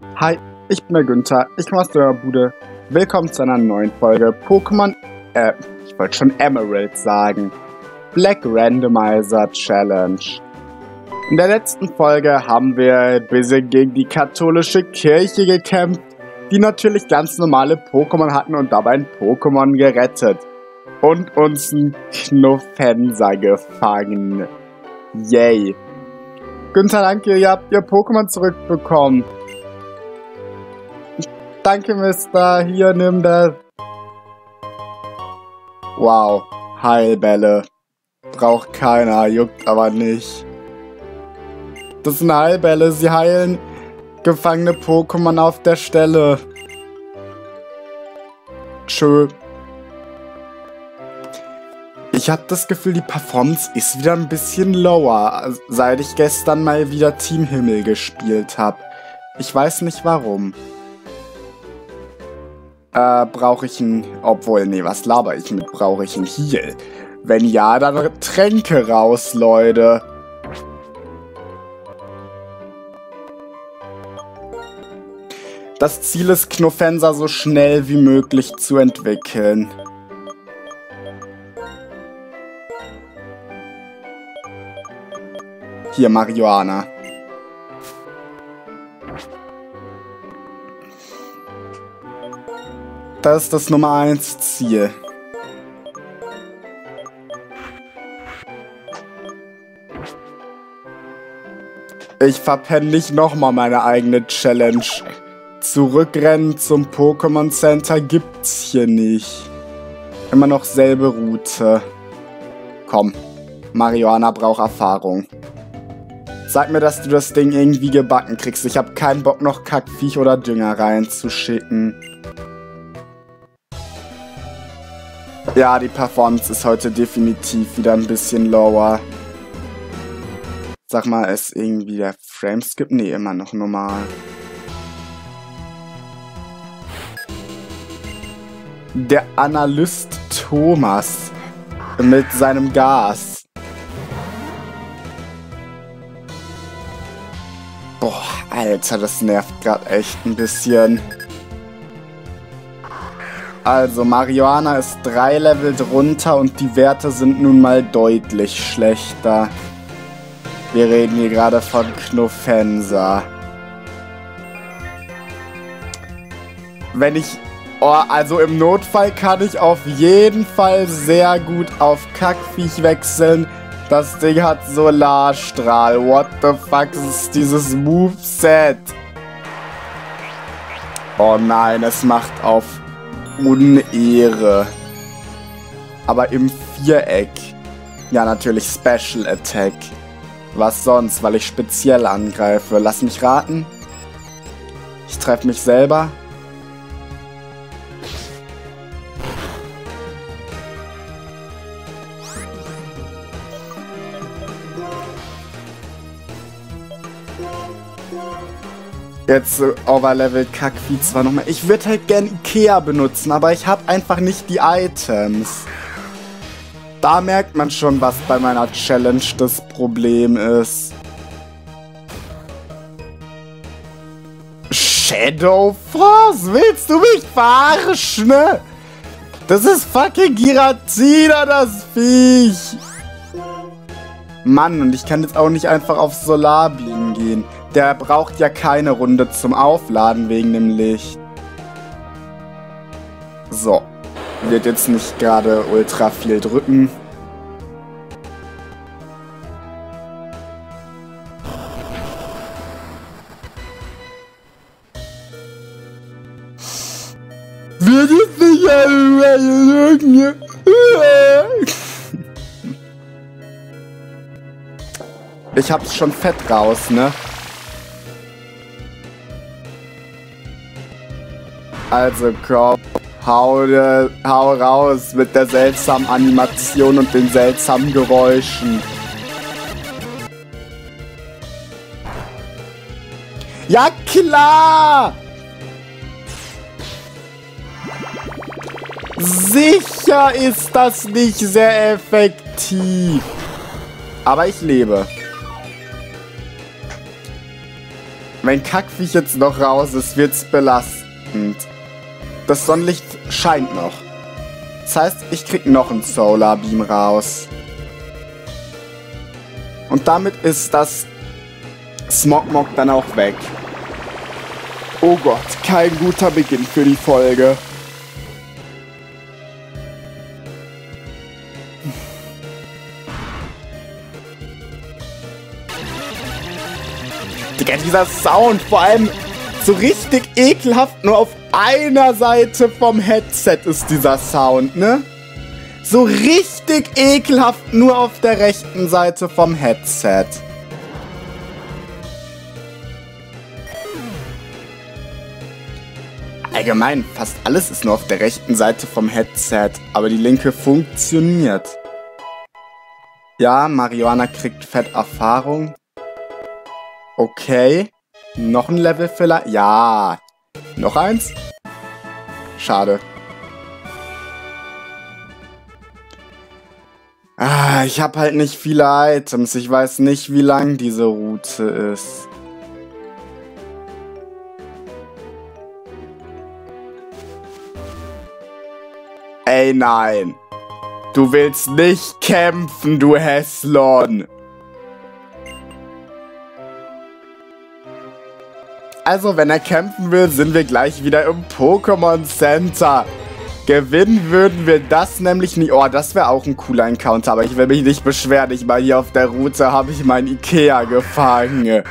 Hi, ich bin der Günther, ich komme aus der Bude. Willkommen zu einer neuen Folge Pokémon, äh, ich wollte schon Emerald sagen. Black Randomizer Challenge. In der letzten Folge haben wir ein bisschen gegen die katholische Kirche gekämpft, die natürlich ganz normale Pokémon hatten und dabei ein Pokémon gerettet. Und uns ein Knuffenser gefangen. Yay. Günther, danke, ihr habt ihr Pokémon zurückbekommen. Danke, Mister. Hier, nimm das. Wow. Heilbälle. Braucht keiner, juckt aber nicht. Das sind Heilbälle, sie heilen gefangene Pokémon auf der Stelle. Tschö. Ich habe das Gefühl, die Performance ist wieder ein bisschen lower, seit ich gestern mal wieder Team Himmel gespielt habe. Ich weiß nicht warum. Äh, brauche ich ein... Obwohl, nee, was laber ich mit? Brauche ich ein Heal? Wenn ja, dann Tränke raus, Leute. Das Ziel ist, Knofensa so schnell wie möglich zu entwickeln. Hier, Marihuana. Das ist das Nummer 1 Ziel. Ich verpenne nicht nochmal meine eigene Challenge. Zurückrennen zum Pokémon Center gibt's hier nicht. Immer noch selbe Route. Komm, Marihuana braucht Erfahrung. Sag mir, dass du das Ding irgendwie gebacken kriegst. Ich habe keinen Bock, noch Kackviech oder Dünger reinzuschicken. Ja, die Performance ist heute definitiv wieder ein bisschen lower. Sag mal, ist irgendwie der Frameskip? Nee, immer noch normal. Der Analyst Thomas mit seinem Gas. Boah, Alter, das nervt gerade echt ein bisschen. Also, Marihuana ist drei Level drunter und die Werte sind nun mal deutlich schlechter. Wir reden hier gerade von Knuffensa. Wenn ich... Oh, also im Notfall kann ich auf jeden Fall sehr gut auf Kackviech wechseln. Das Ding hat Solarstrahl. What the fuck ist dieses Moveset? Oh nein, es macht auf Unehre. Aber im Viereck. Ja, natürlich Special Attack. Was sonst, weil ich speziell angreife. Lass mich raten. Ich treffe mich selber. Jetzt äh, Overlevel Kackvieh zwar nochmal. Ich würde halt gern Ikea benutzen, aber ich habe einfach nicht die Items. Da merkt man schon, was bei meiner Challenge das Problem ist. Shadow Force, willst du mich verarschen, ne? Das ist fucking Giratina, das Viech. Mann, und ich kann jetzt auch nicht einfach auf Solarbeam gehen. Der braucht ja keine Runde zum Aufladen wegen dem Licht. So. Wird jetzt nicht gerade ultra viel drücken. Wird jetzt nicht drücken. Ich hab's schon fett raus, ne? Also komm, hau, hau raus mit der seltsamen Animation und den seltsamen Geräuschen. Ja klar! Sicher ist das nicht sehr effektiv. Aber ich lebe. Wenn Kackviech jetzt noch raus ist, wird's belastend. Das Sonnenlicht scheint noch. Das heißt, ich krieg noch einen Solar Beam raus. Und damit ist das Smogmog dann auch weg. Oh Gott, kein guter Beginn für die Folge. Digga, dieser Sound, vor allem so richtig ekelhaft, nur auf einer Seite vom Headset ist dieser Sound, ne? So richtig ekelhaft nur auf der rechten Seite vom Headset. Allgemein, fast alles ist nur auf der rechten Seite vom Headset, aber die linke funktioniert. Ja, Marihuana kriegt Fett Erfahrung. Okay. Noch ein Level vielleicht? Ja. Noch eins? Schade. Ah, ich habe halt nicht viele Items. Ich weiß nicht, wie lang diese Route ist. Ey, nein. Du willst nicht kämpfen, du Hässlon. Also, wenn er kämpfen will, sind wir gleich wieder im Pokémon Center. Gewinnen würden wir das nämlich nicht. Oh, das wäre auch ein cooler Encounter, aber ich will mich nicht beschweren. Ich meine, hier auf der Route habe ich mein Ikea gefangen.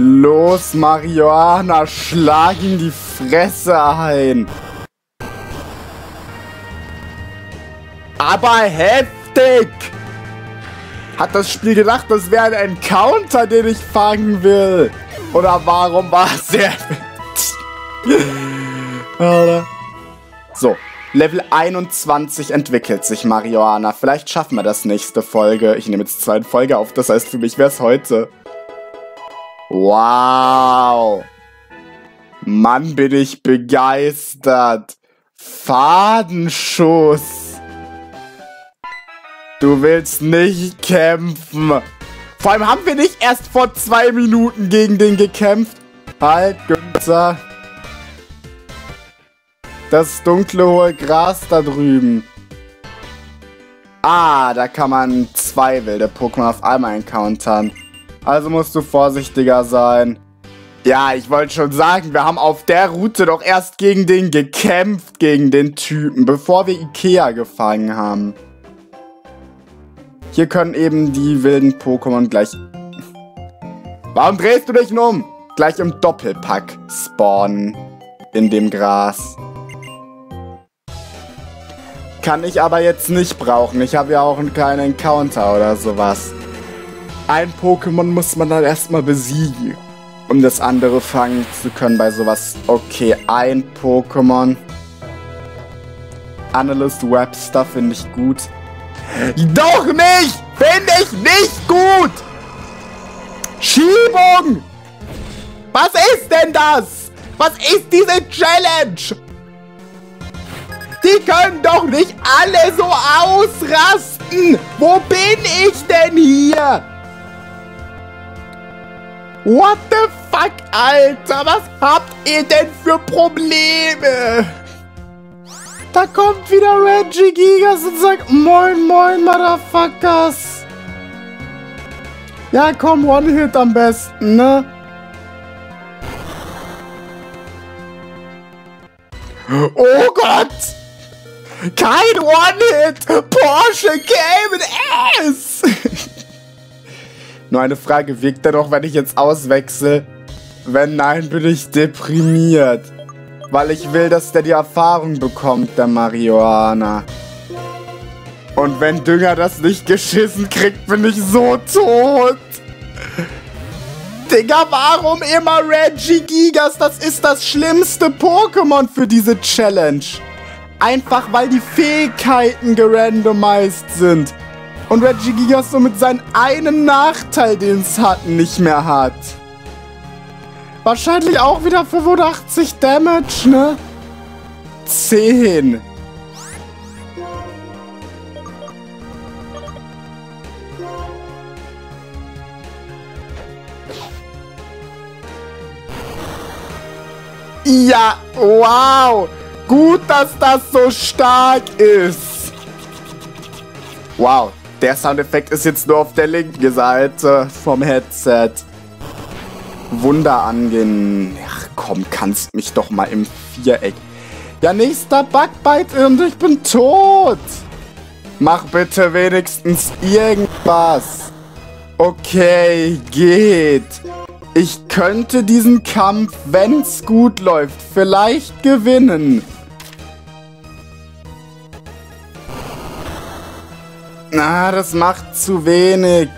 Los, Marihuana, schlag in die Fresse ein. Aber heftig! Hat das Spiel gedacht, das wäre ein Encounter, den ich fangen will? Oder warum war es sehr... so, Level 21 entwickelt sich Marihuana. Vielleicht schaffen wir das nächste Folge. Ich nehme jetzt zwei Folge auf, das heißt für mich wäre es heute. Wow. Mann, bin ich begeistert. Fadenschuss. Du willst nicht kämpfen. Vor allem haben wir nicht erst vor zwei Minuten gegen den gekämpft. Halt, Günther. Das dunkle hohe Gras da drüben. Ah, da kann man zwei wilde Pokémon auf einmal encountern. Also musst du vorsichtiger sein. Ja, ich wollte schon sagen, wir haben auf der Route doch erst gegen den gekämpft, gegen den Typen, bevor wir Ikea gefangen haben. Hier können eben die wilden Pokémon gleich... Warum drehst du dich um? Gleich im Doppelpack spawnen. In dem Gras. Kann ich aber jetzt nicht brauchen. Ich habe ja auch keinen Encounter oder sowas. Ein Pokémon muss man dann erstmal besiegen, um das andere fangen zu können bei sowas. Okay, ein Pokémon. Analyst Webster finde ich gut. Doch nicht! Finde ich nicht gut! Schiebung! Was ist denn das? Was ist diese Challenge? Die können doch nicht alle so ausrasten! Wo bin ich denn hier? What the fuck, Alter? Was habt ihr denn für Probleme? Da kommt wieder Reggie Gigas und sagt Moin, moin, Motherfuckers. Ja, komm, One-Hit am besten, ne? Oh Gott! Kein One-Hit! Porsche Game Nur eine Frage, wirkt er doch, wenn ich jetzt auswechsel? Wenn nein, bin ich deprimiert. Weil ich will, dass der die Erfahrung bekommt, der Marihuana. Und wenn Dünger das nicht geschissen kriegt, bin ich so tot. Digga, warum immer Reggie Gigas? Das ist das schlimmste Pokémon für diese Challenge. Einfach weil die Fähigkeiten gerandomized sind. Und Reggie Gigas somit seinen einen Nachteil, den es hat, nicht mehr hat. Wahrscheinlich auch wieder 85 Damage, ne? 10. Ja, wow. Gut, dass das so stark ist. Wow, der Soundeffekt ist jetzt nur auf der linken Seite vom Headset. Wunder angehen. Ach komm, kannst mich doch mal im Viereck. Ja, nächster Bugbite und ich bin tot. Mach bitte wenigstens irgendwas. Okay, geht. Ich könnte diesen Kampf, wenn's gut läuft, vielleicht gewinnen. Na, das macht zu wenig.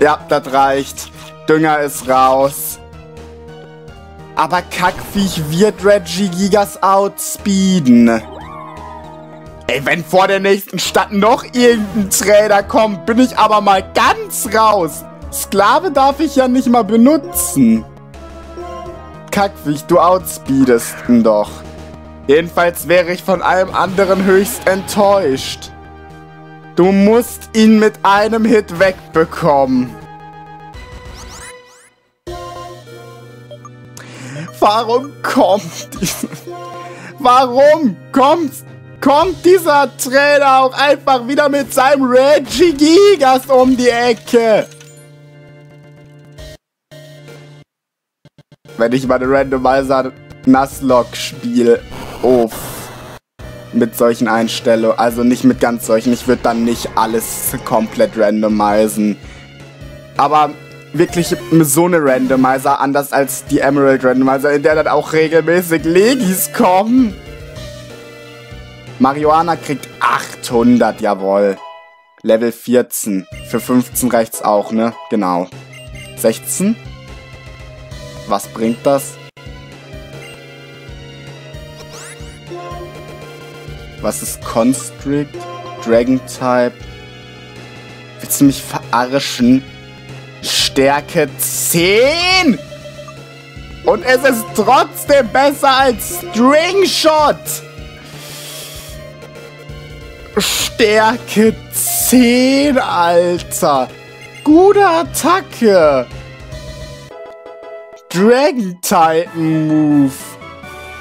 Ja, das reicht. Dünger ist raus. Aber Kackviech wird Reggie Gigas outspeeden. Ey, wenn vor der nächsten Stadt noch irgendein Trader kommt, bin ich aber mal ganz raus. Sklave darf ich ja nicht mal benutzen. Kackviech, du outspeedest ihn doch. Jedenfalls wäre ich von allem anderen höchst enttäuscht. Du musst ihn mit einem Hit wegbekommen. Warum kommt. Warum kommt, kommt dieser Trainer auch einfach wieder mit seinem Reggie Gigas um die Ecke? Wenn ich meine Randomizer Nuzlocke spiele. Uff. Mit solchen Einstellungen. Also nicht mit ganz solchen. Ich würde dann nicht alles komplett randomisieren. Aber wirklich so eine Randomizer, anders als die Emerald Randomizer, in der dann auch regelmäßig Legis kommen. Marihuana kriegt 800, jawohl. Level 14. Für 15 reicht's auch, ne? Genau. 16? Was bringt das? Was ist Constrict? Dragon Type? Willst du mich verarschen? Stärke 10! Und es ist trotzdem besser als String Shot! Stärke 10, Alter! Gute Attacke! Dragon Titan Move.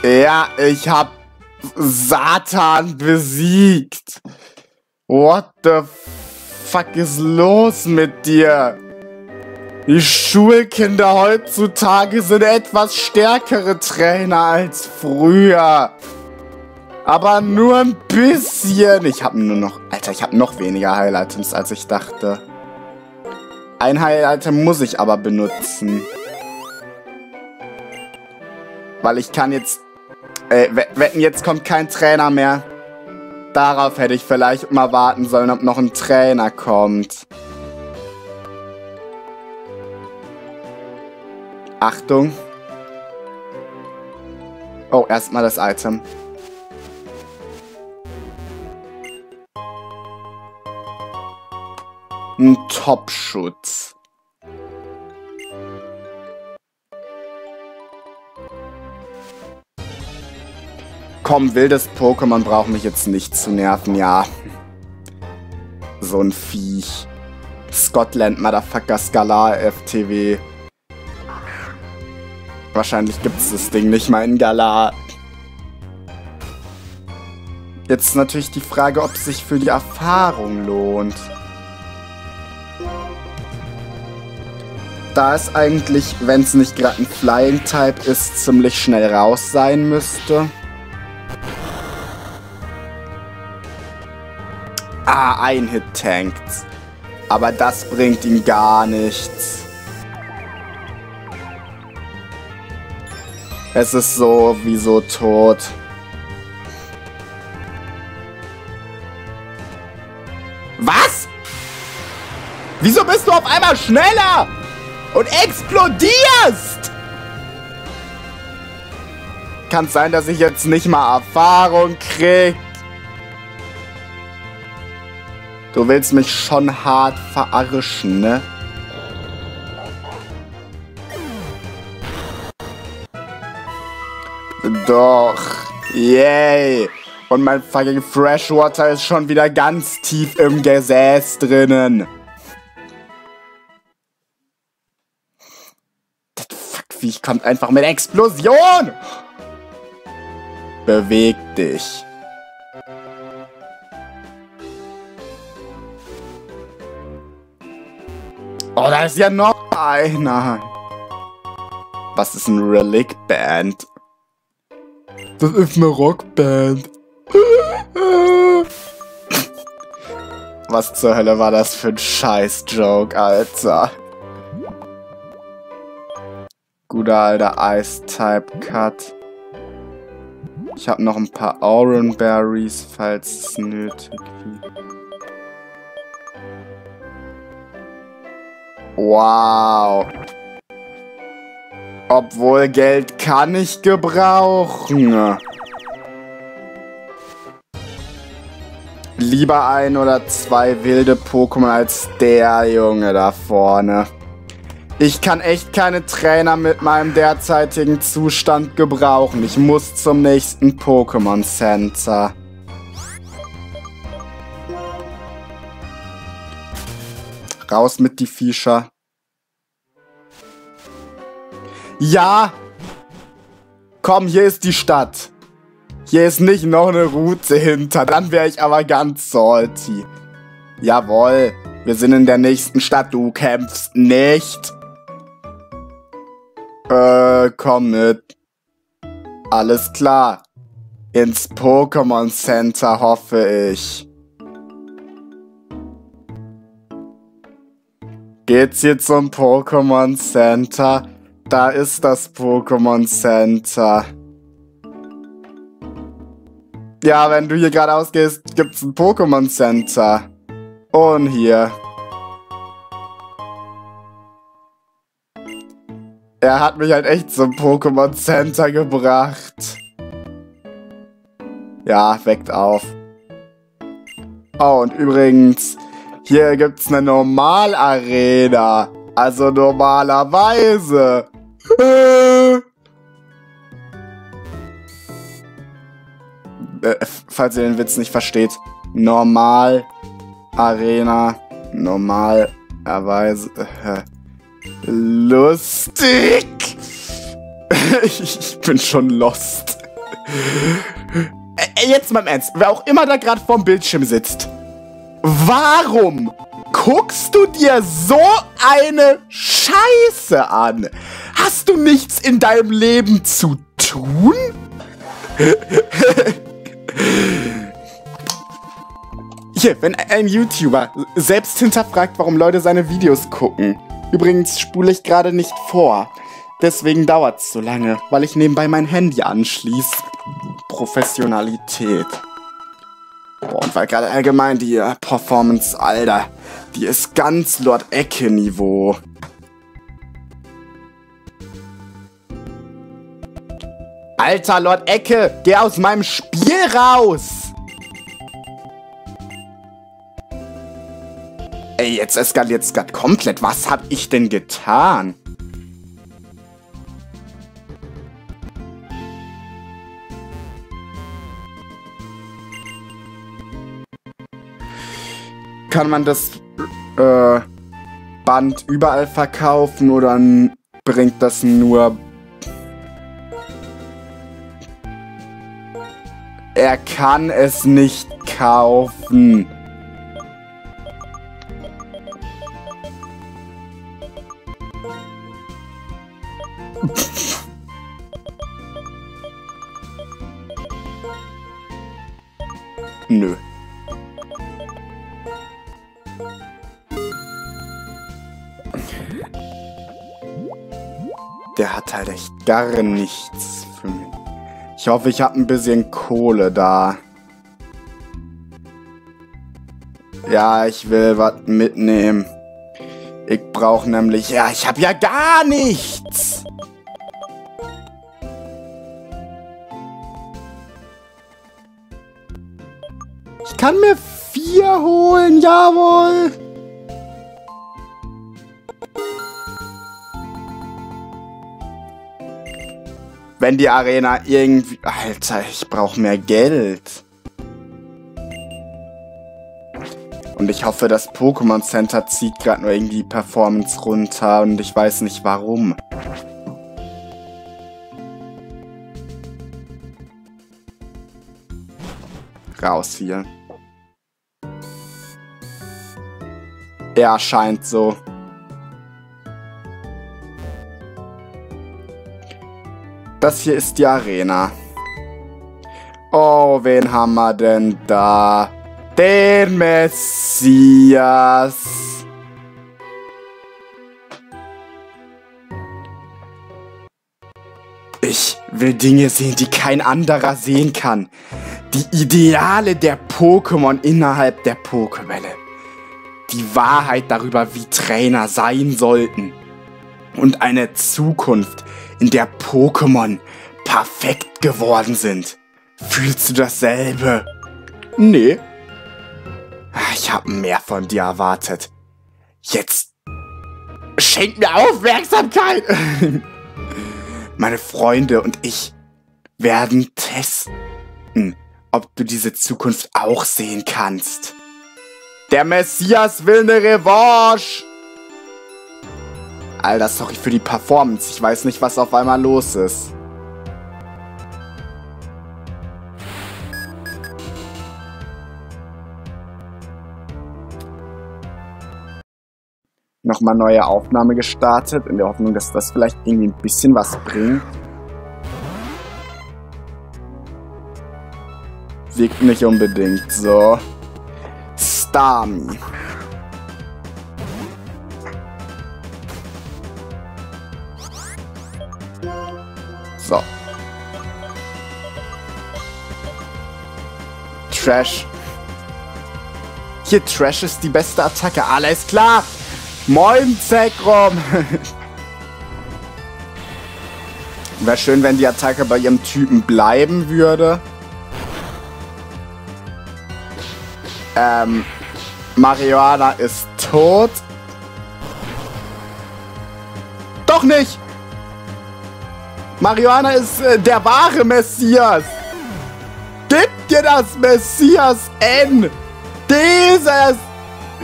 Ja, ich hab Satan besiegt. What the fuck ist los mit dir? Die Schulkinder heutzutage sind etwas stärkere Trainer als früher. Aber nur ein bisschen. Ich habe nur noch... Alter, ich habe noch weniger Heil-Items, als ich dachte. Ein Heil-Item muss ich aber benutzen. Weil ich kann jetzt... Äh, wetten, jetzt kommt kein Trainer mehr. Darauf hätte ich vielleicht mal warten sollen, ob noch ein Trainer kommt. Achtung. Oh, erstmal das Item. Ein Top-Schutz. Komm, wildes Pokémon braucht mich jetzt nicht zu nerven, ja. So ein Viech. Scotland, Motherfucker, Skalar, FTW. Wahrscheinlich gibt es das Ding nicht mal in Galar. Jetzt natürlich die Frage, ob es sich für die Erfahrung lohnt. Da es eigentlich, wenn es nicht gerade ein Flying-Type ist, ziemlich schnell raus sein müsste. Ah, ein Hit tankt. Aber das bringt ihm gar nichts. Es ist so wie so tot. Was? Wieso bist du auf einmal schneller? Und explodierst? Kann sein, dass ich jetzt nicht mal Erfahrung krieg. Du willst mich schon hart verarschen, ne? Doch. Yay. Und mein fucking Freshwater ist schon wieder ganz tief im Gesäß drinnen. Das Fuckviech kommt einfach mit Explosion. Beweg dich. Oh, da ist ja noch einer. Was ist ein Relic Band? Das ist eine Rockband. Was zur Hölle war das für ein Scheiß-Joke, Alter? Guter alter Ice-Type-Cut. Ich habe noch ein paar Auron Berries, falls es nötig wird. Wow. Obwohl Geld kann ich gebrauchen. Lieber ein oder zwei wilde Pokémon als der Junge da vorne. Ich kann echt keine Trainer mit meinem derzeitigen Zustand gebrauchen. Ich muss zum nächsten Pokémon Center. Raus mit die Viecher. Ja! Komm, hier ist die Stadt. Hier ist nicht noch eine Route hinter, dann wäre ich aber ganz salty. Jawohl, wir sind in der nächsten Stadt, du kämpfst nicht. Äh, komm mit. Alles klar. Ins Pokémon Center hoffe ich. Geht's hier zum Pokémon Center? Da ist das Pokémon Center. Ja, wenn du hier geradeaus gehst, gibt's ein Pokémon Center. Und hier. Er hat mich halt echt zum Pokémon Center gebracht. Ja, weckt auf. Oh, und übrigens, hier gibt's eine Normalarena. Also normalerweise. äh, falls ihr den Witz nicht versteht. Normal, Arena, normalerweise. Äh, lustig! ich bin schon lost. Äh, jetzt mal im Ernst, wer auch immer da gerade vorm Bildschirm sitzt. Warum guckst du dir so eine Scheiße an? Hast du nichts in deinem Leben zu tun? Hier, wenn ein YouTuber selbst hinterfragt, warum Leute seine Videos gucken. Übrigens spule ich gerade nicht vor. Deswegen dauert es so lange, weil ich nebenbei mein Handy anschließe. Professionalität. Boah, und weil gerade allgemein die äh, Performance, Alter, die ist ganz Lord Ecke-Niveau. Alter, Lord Ecke, geh aus meinem Spiel raus! Ey, jetzt eskaliert es gerade komplett. Was hab ich denn getan? Kann man das äh, Band überall verkaufen oder bringt das nur Er kann es nicht kaufen. Gar nichts für mich. Ich hoffe, ich habe ein bisschen Kohle da. Ja, ich will was mitnehmen. Ich brauche nämlich... Ja, ich habe ja gar nichts. Ich kann mir vier holen, jawohl. Wenn die Arena irgendwie... Alter, ich brauche mehr Geld. Und ich hoffe, das Pokémon Center zieht gerade nur irgendwie Performance runter und ich weiß nicht warum. Raus hier. Er scheint so. Das hier ist die Arena. Oh, wen haben wir denn da? Den Messias. Ich will Dinge sehen, die kein anderer sehen kann. Die Ideale der Pokémon innerhalb der Pokébälle. Die Wahrheit darüber, wie Trainer sein sollten. Und eine Zukunft, in der Pokémon perfekt geworden sind. Fühlst du dasselbe? Nee. Ich habe mehr von dir erwartet. Jetzt schenk mir Aufmerksamkeit. Meine Freunde und ich werden testen, ob du diese Zukunft auch sehen kannst. Der Messias will eine Revanche. Alter, sorry für die Performance. Ich weiß nicht, was auf einmal los ist. Nochmal neue Aufnahme gestartet, in der Hoffnung, dass das vielleicht irgendwie ein bisschen was bringt. Wirkt nicht unbedingt so. Starmie. Trash. Hier, Trash ist die beste Attacke. Alles klar. Moin, Zekrom. Wäre schön, wenn die Attacke bei ihrem Typen bleiben würde. Ähm, Marihuana ist tot. Doch nicht! Marihuana ist äh, der wahre Messias. Dir das Messias N. Dieses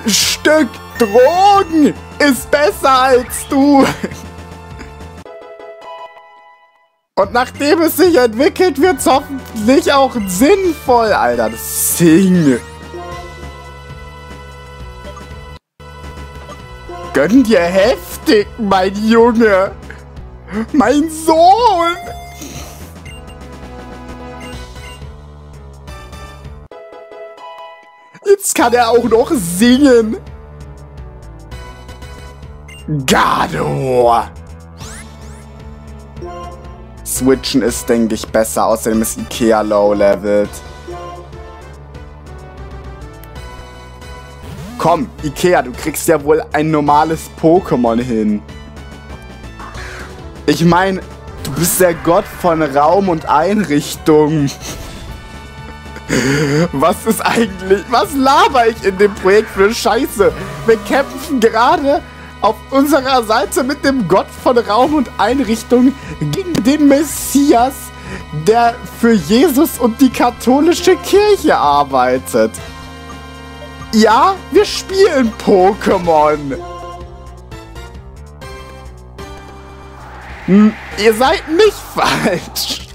Stück Drogen ist besser als du. Und nachdem es sich entwickelt, wird es hoffentlich auch sinnvoll, Alter. Sing. Gönn dir heftig, mein Junge. Mein Sohn! Jetzt kann er auch noch singen. Gado! Switchen ist, denke ich, besser. Außerdem ist Ikea low-leveled. Komm, Ikea, du kriegst ja wohl ein normales Pokémon hin. Ich meine, du bist der Gott von Raum und Einrichtung. Was ist eigentlich, was laber ich in dem Projekt für Scheiße? Wir kämpfen gerade auf unserer Seite mit dem Gott von Raum und Einrichtung gegen den Messias, der für Jesus und die katholische Kirche arbeitet. Ja, wir spielen Pokémon. Hm, ihr seid nicht falsch.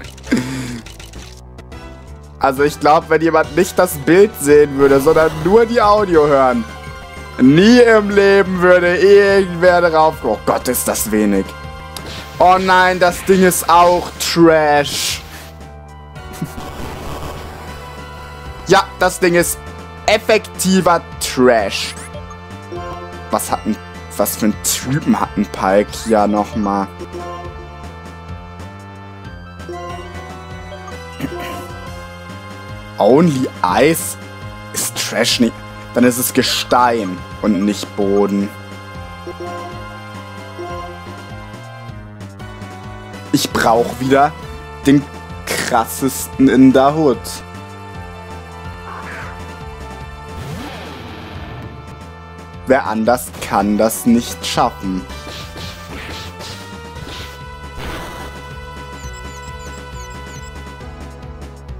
Also ich glaube, wenn jemand nicht das Bild sehen würde, sondern nur die Audio hören, nie im Leben würde irgendwer darauf... Oh Gott, ist das wenig. Oh nein, das Ding ist auch Trash. ja, das Ding ist effektiver Trash. Was hat ein... Was für ein Typen hat ein Palkia nochmal? Only Ice ist Trash nicht. Dann ist es Gestein und nicht Boden. Ich brauche wieder den krassesten in der Hood. Wer anders kann das nicht schaffen.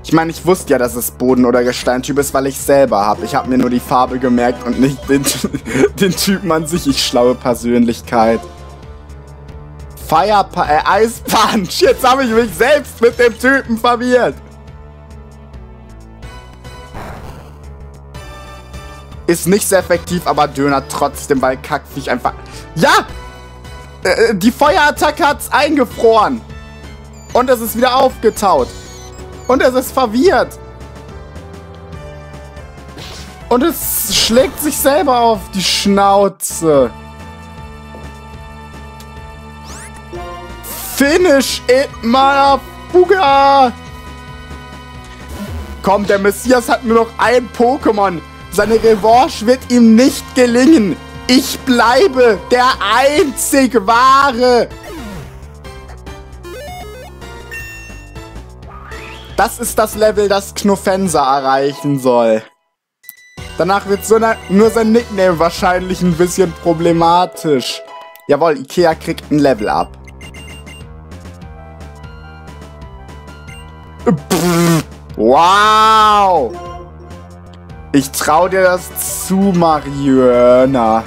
Ich meine, ich wusste ja, dass es Boden- oder Gesteintyp ist, weil ich selber habe. Ich habe mir nur die Farbe gemerkt und nicht den, den Typen an sich. Ich schlaue Persönlichkeit. Fire äh, Ice Punch. Jetzt habe ich mich selbst mit dem Typen verwirrt. Ist nicht sehr effektiv, aber Döner trotzdem, weil Kackviech einfach... Ja! Äh, die Feuerattacke hat's eingefroren. Und es ist wieder aufgetaut. Und es ist verwirrt. Und es schlägt sich selber auf die Schnauze. Finish it, Motherfucker! Komm, der Messias hat nur noch ein Pokémon. Seine Revanche wird ihm nicht gelingen. Ich bleibe der einzig wahre. Das ist das Level, das Knuffenser erreichen soll. Danach wird so nur sein Nickname wahrscheinlich ein bisschen problematisch. Jawohl, Ikea kriegt ein Level ab. Wow! Ich trau dir das zu, Mariana.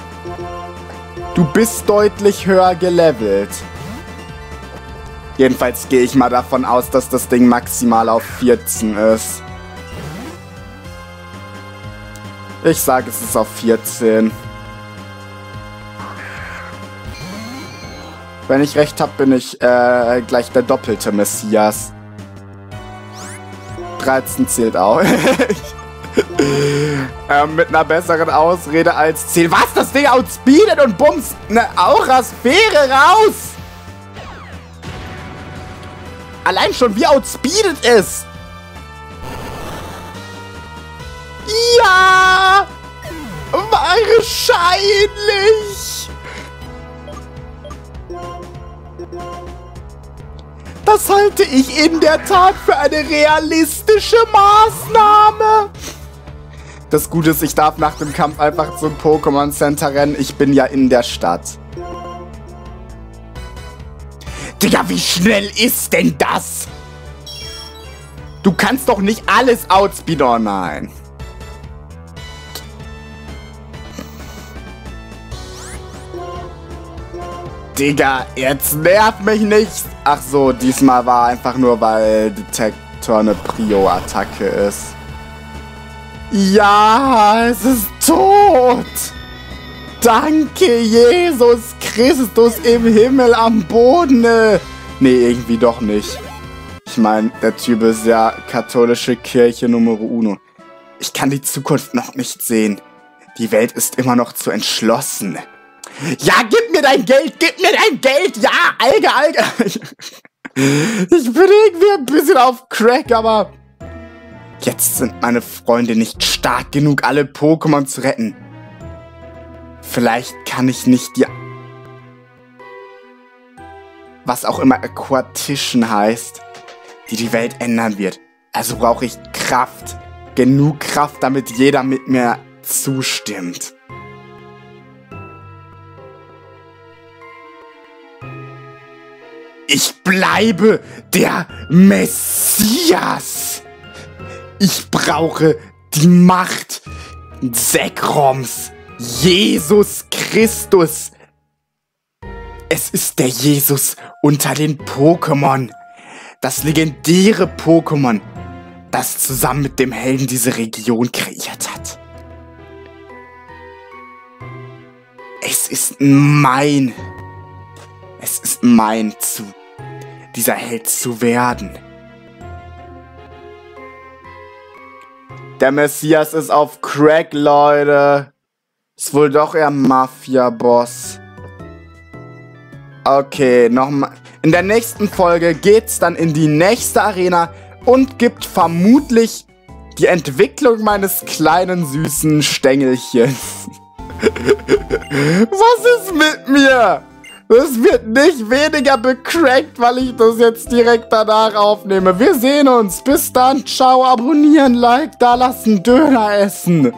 Du bist deutlich höher gelevelt. Jedenfalls gehe ich mal davon aus, dass das Ding maximal auf 14 ist. Ich sage, es ist auf 14. Wenn ich recht habe, bin ich äh, gleich der doppelte Messias. 13 zählt auch. ähm, mit einer besseren Ausrede als 10. Was? Das Ding outspeedet und bumst eine Aurasphäre raus! Allein schon, wie outspeedet es! Ja! Wahrscheinlich! Das halte ich in der Tat für eine realistische Maßnahme. Das Gute ist, ich darf nach dem Kampf einfach zum Pokémon Center rennen. Ich bin ja in der Stadt. Digga, wie schnell ist denn das? Du kannst doch nicht alles outspeeden. Oh nein. Digga, jetzt nerv mich nicht. Ach so, diesmal war einfach nur, weil Detektor eine Prio-Attacke ist. Ja, es ist tot. Danke, Jesus Christus im Himmel am Boden. Nee, irgendwie doch nicht. Ich meine, der Typ ist ja katholische Kirche Nummer uno. Ich kann die Zukunft noch nicht sehen. Die Welt ist immer noch zu entschlossen. Ja, gib mir dein Geld, gib mir dein Geld. Ja, Alge, Alge. Ich bin irgendwie ein bisschen auf Crack, aber... Jetzt sind meine Freunde nicht stark genug, alle Pokémon zu retten. Vielleicht kann ich nicht die... Was auch immer Aquatition heißt, die die Welt ändern wird. Also brauche ich Kraft. Genug Kraft, damit jeder mit mir zustimmt. Ich bleibe der Messias. Ich brauche die Macht Sekroms. Jesus Christus. Es ist der Jesus unter den Pokémon. Das legendäre Pokémon, das zusammen mit dem Helden diese Region kreiert hat. Es ist mein. Es ist mein Zug dieser Held zu werden. Der Messias ist auf Crack, Leute. Ist wohl doch eher Mafia-Boss. Okay, nochmal. In der nächsten Folge geht's dann in die nächste Arena und gibt vermutlich die Entwicklung meines kleinen süßen Stängelchens. Was ist mit mir? Es wird nicht weniger becrackt, weil ich das jetzt direkt danach aufnehme. Wir sehen uns. Bis dann. Ciao. Abonnieren, Like da lassen, Döner essen.